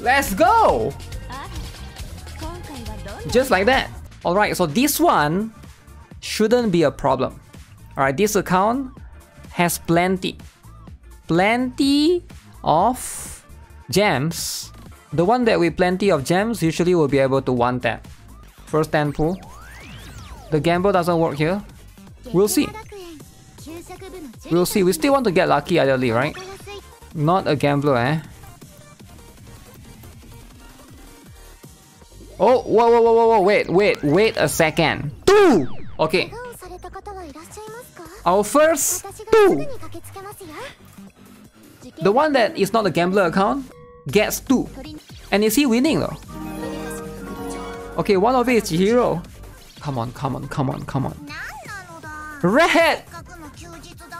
Let's go! Just like that. Alright, so this one shouldn't be a problem. Alright, this account has plenty, plenty of gems. The one that with plenty of gems usually will be able to one tap. First 10 pull. The gamble doesn't work here. We'll see. We'll see. We still want to get lucky ideally, right? Not a gambler, eh? Oh, whoa, whoa, whoa, whoa, whoa, wait, wait, wait a second. Two! Okay. Our first two. The one that is not a gambler account gets two. And is he winning though? Okay, one of it is Chihiro. Come on, come on, come on, come on. Red!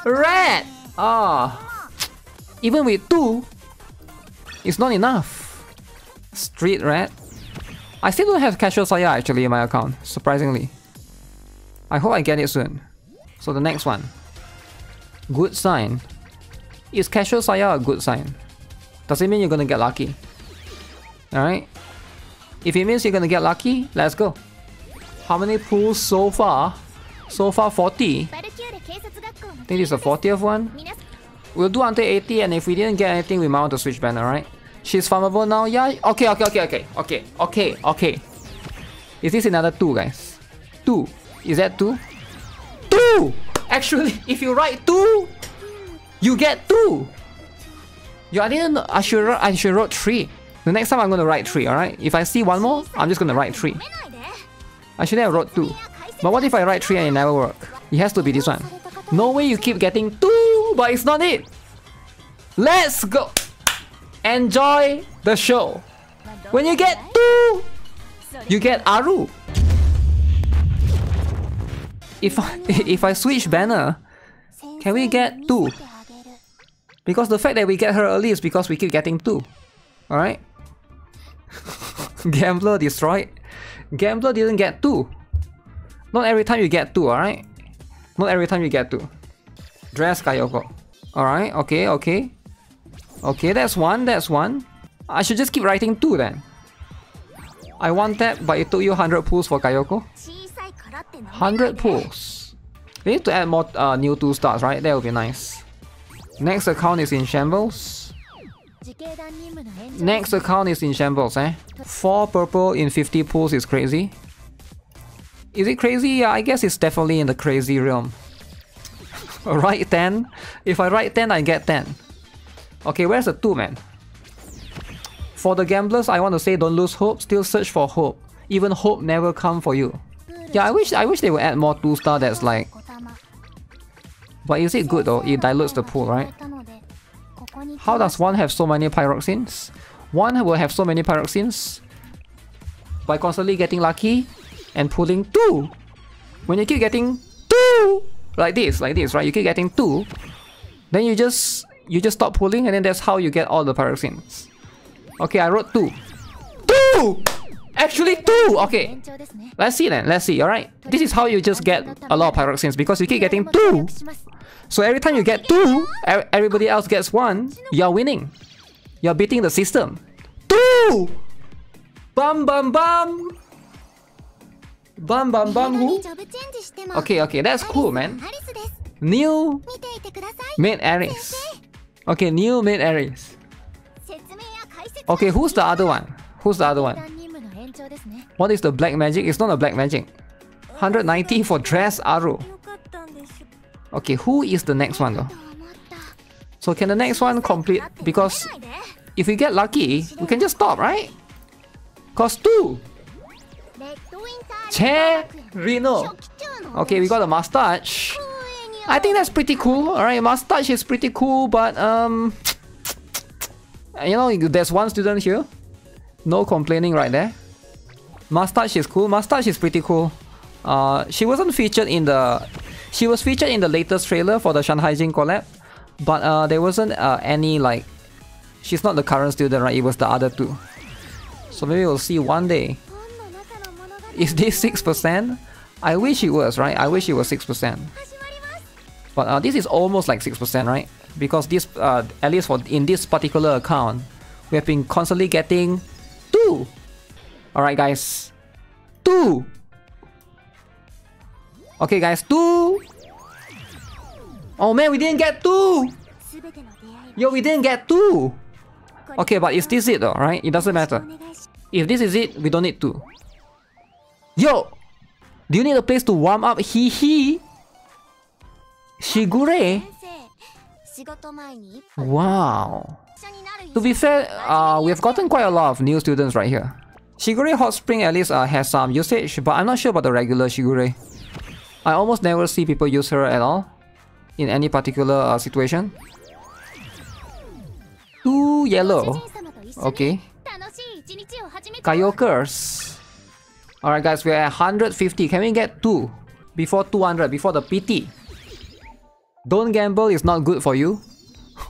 Red! Ah. Even with two, it's not enough. Street red. I still don't have Casual Saya actually in my account, surprisingly. I hope I get it soon. So the next one. Good sign. Is Casual Saya a good sign? Does it mean you're gonna get lucky? Alright. If it means you're gonna get lucky, let's go. How many pulls so far? So far 40. I think this is the 40th one. We'll do until 80 and if we didn't get anything, we might want to switch banner, right? She's farmable now, yeah? Okay, okay, okay, okay, okay, okay, okay. Is this another 2, guys? 2. Is that 2? 2! Actually, if you write 2, you get 2! You, I didn't I should, I should wrote 3. The next time I'm gonna write 3, alright? If I see one more, I'm just gonna write 3. I should have wrote 2. But what if I write 3 and it never work? It has to be this one. No way you keep getting 2, but it's not it! Let's go! Enjoy the show! When you get 2, you get Aru. If I, if I switch banner, can we get 2? Because the fact that we get her early is because we keep getting 2. Alright? Gambler destroyed. Gambler didn't get 2. Not every time you get 2, alright? Not every time you get to. Dress Kayoko. Alright, okay, okay. Okay, that's one, that's one. I should just keep writing 2 then. I want that, but it took you 100 pulls for Kayoko. 100 pulls. We need to add more uh, new 2 stars, right? That would be nice. Next account is in shambles. Next account is in shambles, eh? 4 purple in 50 pulls is crazy. Is it crazy? Yeah, I guess it's definitely in the crazy realm. write 10? If I write 10, I get 10. Okay, where's the 2, man? For the gamblers, I want to say don't lose hope, still search for hope. Even hope never come for you. Yeah, I wish I wish they would add more 2 star that's like... But is it good though? It dilutes the pool, right? How does one have so many pyroxenes? One will have so many pyroxenes by constantly getting lucky and pulling 2. When you keep getting 2, like this, like this, right? You keep getting 2, then you just you just stop pulling and then that's how you get all the pyroxenes. Okay, I wrote 2. 2! Actually 2! Okay. Let's see then, let's see, alright? This is how you just get a lot of pyroxenes because you keep getting 2. So every time you get 2, everybody else gets 1, you're winning. You're beating the system. 2! Bum bum bum! Bum bum bum who? Okay, okay, that's cool man. New Maid Aris. Okay, new Maid Aris. Okay, who's the other one? Who's the other one? What is the black magic? It's not a black magic. 190 for dress Aru. Okay, who is the next one though? So can the next one complete? Because if we get lucky, we can just stop, right? Cost 2! Che. Okay, we got a mustache. I think that's pretty cool. Alright, mustache is pretty cool, but um... You know, there's one student here. No complaining right there. Mustache is cool. Mustache is pretty cool. Uh, she wasn't featured in the... She was featured in the latest trailer for the Shanghai Jin collab. But uh, there wasn't uh, any like... She's not the current student, right? It was the other two. So maybe we'll see one day. Is this 6%? I wish it was, right? I wish it was 6%. But uh, this is almost like 6%, right? Because this, uh, at least for in this particular account, we have been constantly getting 2. Alright guys. 2. Okay guys, 2. Oh man, we didn't get 2. Yo, we didn't get 2. Okay, but is this it though, right? It doesn't matter. If this is it, we don't need 2. Yo! Do you need a place to warm up? Hee hee! Shigure? Wow. To be fair, uh, we have gotten quite a lot of new students right here. Shigure Hot Spring at least uh, has some usage, but I'm not sure about the regular Shigure. I almost never see people use her at all in any particular uh, situation. Two yellow. Okay. Kayokers. Alright guys, we're at 150. Can we get 2? Before 200, before the PT. Don't gamble is not good for you.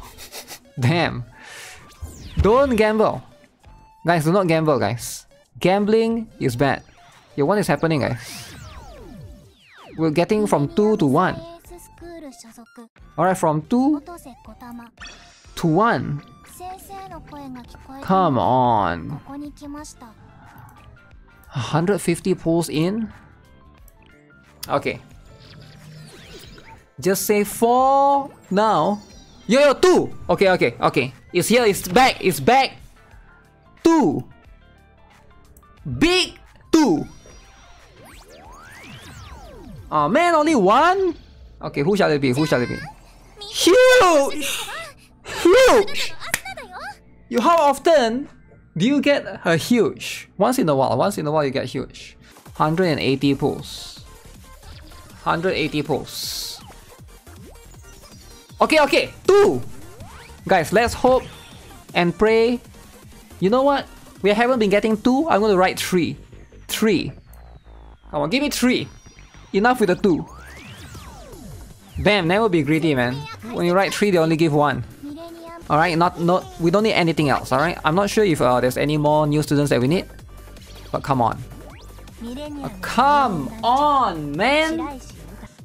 Damn. Don't gamble. Guys, do not gamble, guys. Gambling is bad. Yo, what is happening, guys? We're getting from 2 to 1. Alright, from 2 to 1. Come on. 150 pulls in? Okay. Just say 4 now. Yo, yo, 2! Okay, okay, okay. It's here, it's back, it's back. 2. Big 2. Oh man, only 1? Okay, who shall it be? Who shall it be? Huge! Huge! You how often do you get a huge? Once in a while, once in a while you get huge. 180 pulls. 180 pulls. Okay, okay, two! Guys, let's hope and pray. You know what? We haven't been getting two, I'm gonna write three. Three. Come on, give me three. Enough with the two. Bam, never be greedy, man. When you write three, they only give one. Alright, not not we don't need anything else, alright? I'm not sure if uh, there's any more new students that we need. But come on. Uh, come on, man!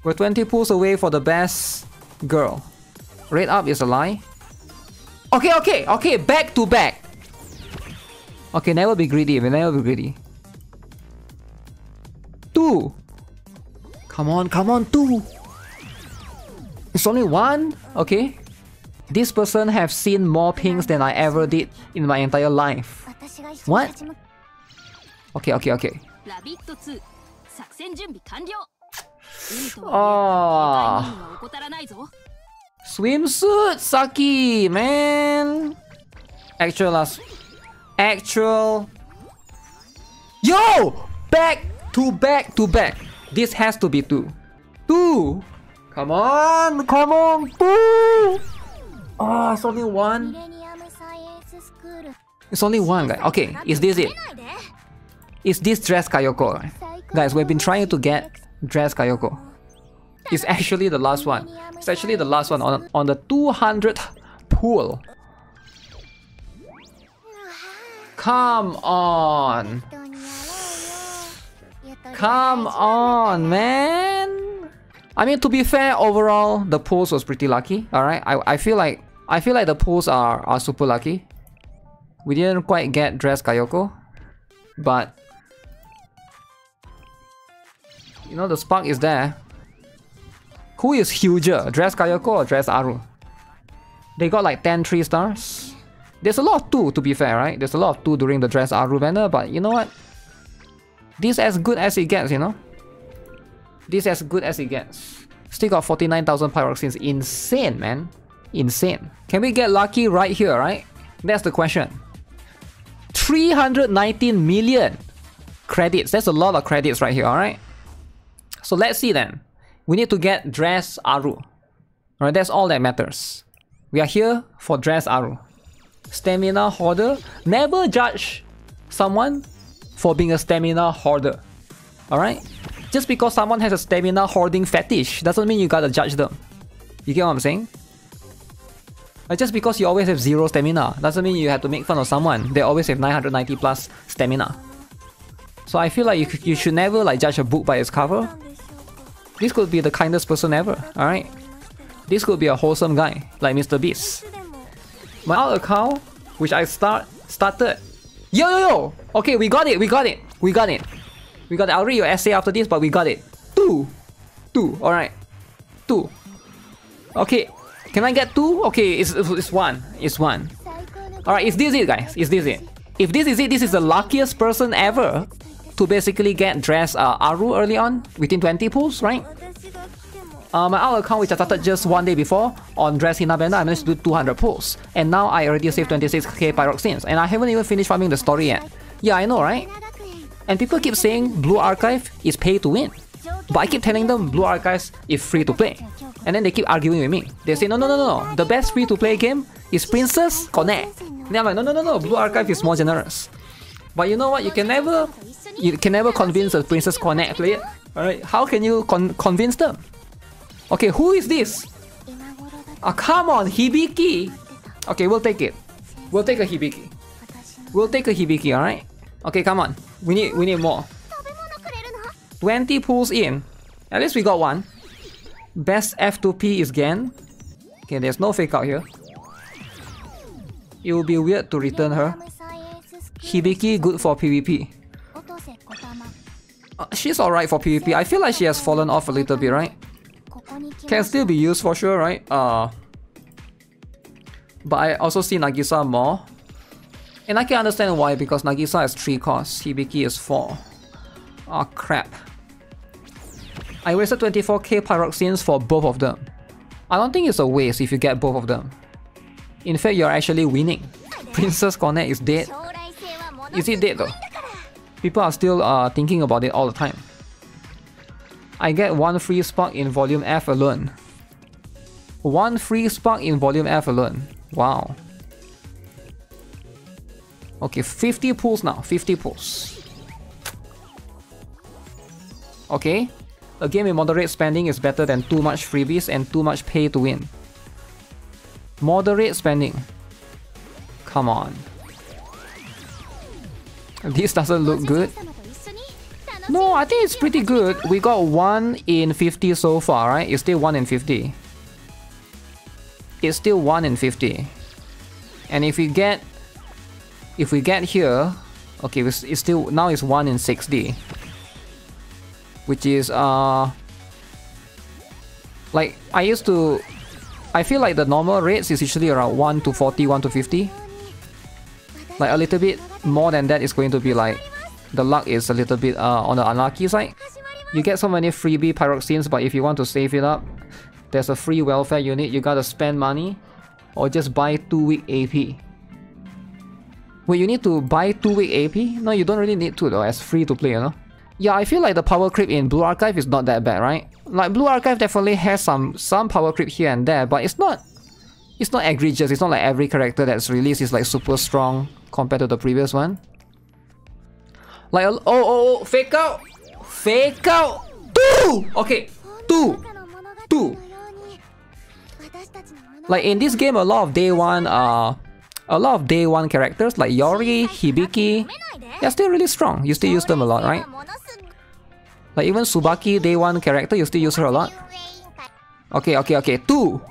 We're 20 pulls away for the best girl. Red up is a lie. Okay, okay, okay, back to back. Okay, never be greedy, we never be greedy. Two. Come on, come on, two. It's only one? Okay. This person have seen more pings than I ever did in my entire life. What? Okay, okay, okay. Oh. Swimsuit Saki, man. Actual last. Actual. Yo! Back to back to back. This has to be two. Two. Come on, come on, two. Oh, it's only one. It's only one, guy. Okay, is this it? Is this dress Kayoko? Guys, we've been trying to get dress Kayoko. It's actually the last one. It's actually the last one on, on the 200th pool. Come on. Come on, man. I mean, to be fair, overall, the pulls was pretty lucky. Alright, I, I feel like I feel like the pulls are, are super lucky. We didn't quite get Dress Kayoko, but you know the spark is there. Who is huger, Dress Kayoko or Dress Aru? They got like 10 3 stars. There's a lot of 2 to be fair, right? There's a lot of 2 during the Dress Aru banner, but you know what? This as good as it gets, you know? This as good as it gets. Still got 49,000 pyroxenes. Insane, man. Insane. Can we get lucky right here, right? That's the question. 319 million credits. That's a lot of credits right here, alright? So let's see then. We need to get Dress Aru. Alright, that's all that matters. We are here for Dress Aru. Stamina Hoarder. Never judge someone for being a Stamina Hoarder. Alright? Just because someone has a Stamina Hoarding fetish doesn't mean you gotta judge them. You get what I'm saying? Just because you always have zero stamina doesn't mean you have to make fun of someone. They always have 990 plus stamina. So I feel like you, you should never like judge a book by its cover. This could be the kindest person ever, alright? This could be a wholesome guy, like Mr. Beast. My alt account, which I start started. Yo yo yo! Okay, we got it, we got it, we got it. We got it. I'll read your essay after this, but we got it. Two. Two, alright. Two. Okay. Can I get two? Okay, it's, it's one. It's one. Alright, is this it guys? Is this it? If this is it, this is the luckiest person ever to basically get dressed uh, Aru early on within 20 pulls, right? Uh, my other account which I started just one day before on Dress Hinabenda, I managed to do 200 pulls. And now I already saved 26k pyroxenes and I haven't even finished farming the story yet. Yeah, I know, right? And people keep saying Blue Archive is pay to win. But I keep telling them Blue Archive is free to play. And then they keep arguing with me. They say, no, no, no, no, no. The best free to play game is Princess Connect. Then I'm like, no, no, no, no. Blue Archive is more generous. But you know what? You can never, you can never convince a Princess Connect player. Alright, how can you con convince them? Okay, who is this? Ah, oh, come on, Hibiki. Okay, we'll take it. We'll take a Hibiki. We'll take a Hibiki, alright? Okay, come on. We need we need more. 20 pulls in. At least we got one. Best F2P is Gen. Okay, there's no fake out here. It will be weird to return her. Hibiki good for PvP. Uh, she's alright for PvP. I feel like she has fallen off a little bit, right? Can still be used for sure, right? Uh, but I also see Nagisa more. And I can understand why, because Nagisa has 3 costs, Hibiki is 4. Oh crap. I wasted 24k pyroxenes for both of them. I don't think it's a waste if you get both of them. In fact, you're actually winning. Princess Connect is dead. Is it dead though? People are still uh, thinking about it all the time. I get one free spark in volume F alone. One free spark in volume F alone. Wow. Okay, 50 pulls now. 50 pulls. Okay. A game with moderate spending is better than too much freebies and too much pay to win. Moderate spending. Come on. This doesn't look good. No, I think it's pretty good. We got 1 in 50 so far, right? It's still 1 in 50. It's still 1 in 50. And if we get... If we get here... Okay, it's still... Now it's 1 in 60. Which is, uh... Like, I used to... I feel like the normal rates is usually around 1 to 40, 1 to 50. Like, a little bit more than that is going to be like the luck is a little bit uh, on the unlucky side. You get so many freebie pyroxenes, but if you want to save it up, there's a free welfare unit, you gotta spend money or just buy 2 week AP. Wait, you need to buy 2 week AP? No, you don't really need to though, as free to play, you know? Yeah, I feel like the power creep in Blue Archive is not that bad, right? Like Blue Archive definitely has some some power creep here and there, but it's not it's not egregious. It's not like every character that's released is like super strong compared to the previous one. Like, oh, oh, oh, fake out! Fake out! Two! Okay, two! Two! Like in this game, a lot of day one, uh, a lot of day one characters like Iori, Hibiki, they're still really strong. You still use them a lot, right? Like even Tsubaki day one character, you still use her a lot. Okay, okay, okay, two!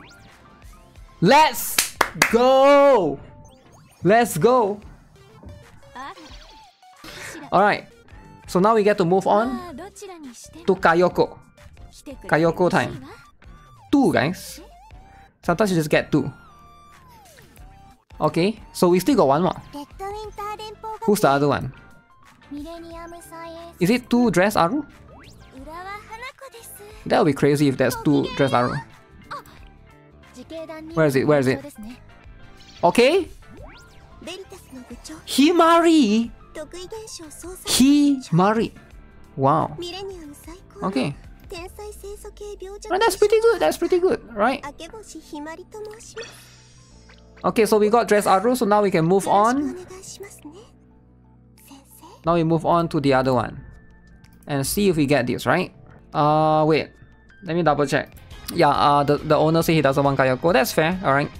Let's go! Let's go! Alright, so now we get to move on to Kayoko. Kayoko time. Two guys. Sometimes you just get two. Okay, so we still got one more. Who's the other one? Is it two dress Aru? That would be crazy if there's two dress Aru. Where is it? Where is it? Okay. Himari he married. Wow. Okay. Well, that's pretty good. That's pretty good, right? Okay, so we got dress Aru, so now we can move on. Now we move on to the other one. And see if we get this, right? Uh, wait. Let me double check. Yeah, uh, the, the owner said he doesn't want Kayoko. That's fair, alright.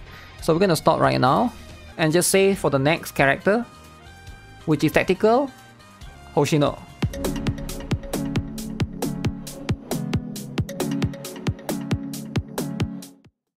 So we're gonna stop right now. And just say for the next character, which is tactical, Hoshino.